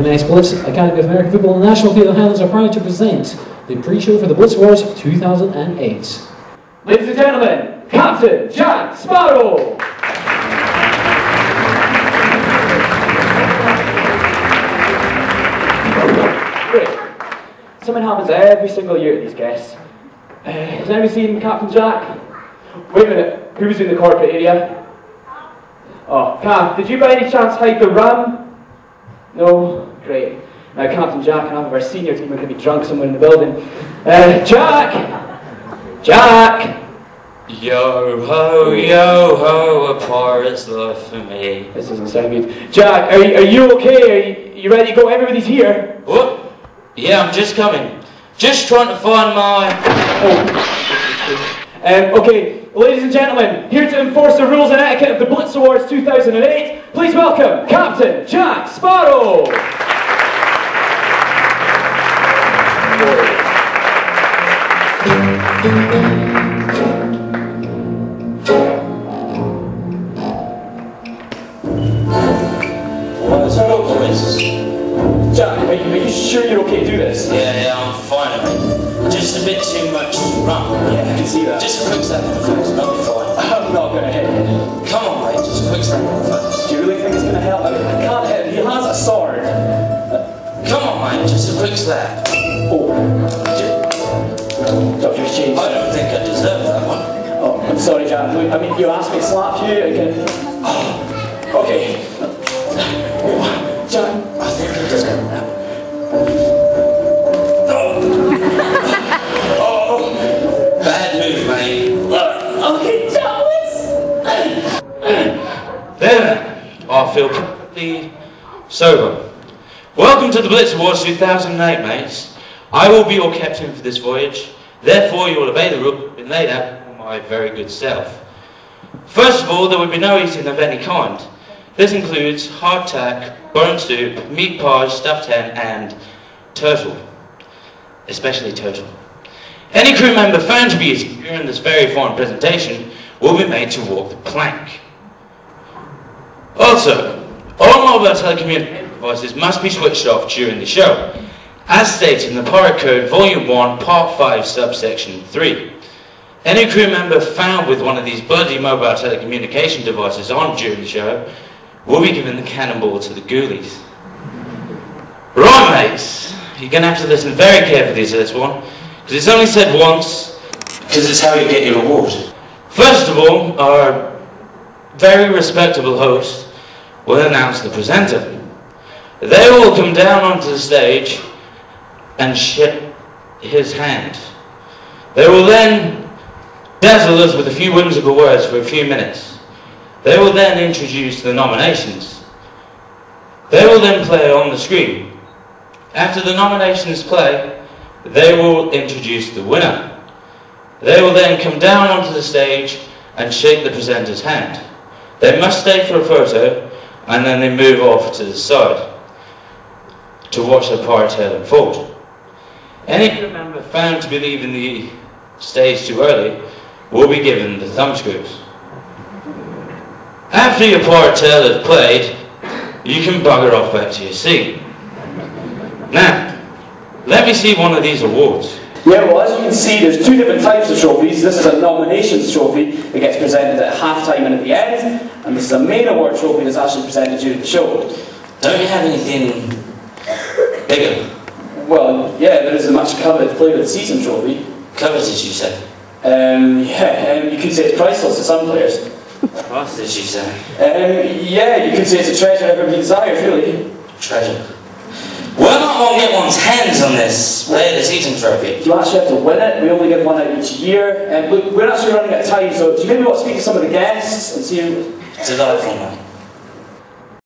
The Inverness Blitz Academy of American Football and the National Theatre Highlands are proud to present the pre-show for the Blitz Awards 2008. Ladies and gentlemen, Captain Jack Sparrow! Great. Something happens every single year to these guests. Uh, has anyone seen Captain Jack? Wait a minute, who was in the corporate area? Oh, Kath, did you by any chance hide the rum? No? Great. Now, Captain Jack and half of our senior team are going to be drunk somewhere in the building. Uh, Jack! Jack! Yo ho, yo ho, a pirate's life for me. This doesn't sound good. Jack, are you, are you okay? Are you, you ready to go? Everybody's here. What? Yeah, I'm just coming. Just trying to find my. Oh. Um, okay, ladies and gentlemen, here to enforce the rules and etiquette of the Blitz Awards 2008, please welcome Captain Jack Sparrow. What's up, boys? Jack, are you, are you sure you're okay to do this? Yeah, yeah, I'm fine. Just a bit too much rum. Yeah, I can see that. Just a quick slap in the face, I'll be fine. I'm not going to hit him. Come on, mate, just a quick slap in the face. Do you really think it's going to help? I, mean, I can't hit him. He has a sword. Come on, mate, just a quick slap. Oh. Drop your change. I don't think I deserve that one. Oh, I'm sorry, Jack. I mean, you asked me to slap you again. Oh, okay. Oh, Jack. I think I deserve that one. I feel completely sober. Welcome to the Blitz Awards 2008, mates. I will be your captain for this voyage. Therefore, you will obey the rule been laid out for my very good self. First of all, there will be no eating of any kind. This includes hardtack, bone soup, meat pie, stuffed hen, and turtle. Especially turtle. Any crew member found to be eating during this very fine presentation will be made to walk the plank. Also, all mobile telecommunication devices must be switched off during the show, as stated in the Pirate Code Volume 1, Part 5, Subsection 3. Any crew member found with one of these bloody mobile telecommunication devices on during the show will be given the cannonball to the ghoulies. Right, mates, you're going to have to listen very carefully to this one, because it's only said once, because it's how you get your reward. First of all, our very respectable host will announce the presenter. They will come down onto the stage and shake his hand. They will then dazzle us with a few whimsical words for a few minutes. They will then introduce the nominations. They will then play on the screen. After the nominations play, they will introduce the winner. They will then come down onto the stage and shake the presenter's hand. They must stay for a photo and then they move off to the side to watch the tale unfold. Any member found to be leaving the stage too early will be given the thumbscrews. After your tale is played, you can bugger off back to your seat. Now, let me see one of these awards. Yeah, well, as you can see, there's two different types of trophies. This is a nominations trophy that gets presented at half-time and at the end, and this is a main award trophy that's actually presented during the show. Don't you have anything bigger? Well, yeah, there is a much coveted Player of the Season trophy. Coveted, you said. Um, yeah, um, you could say it's priceless to some players. What did you say? Um, yeah, you could say it's a treasure everybody desires, really. Treasure. Why not going to get one's hands on this player of the season trophy? You actually have to win it. We only get one out each year. And we're actually running out of time, so do you maybe want to speak to some of the guests and see who... Delightful, man.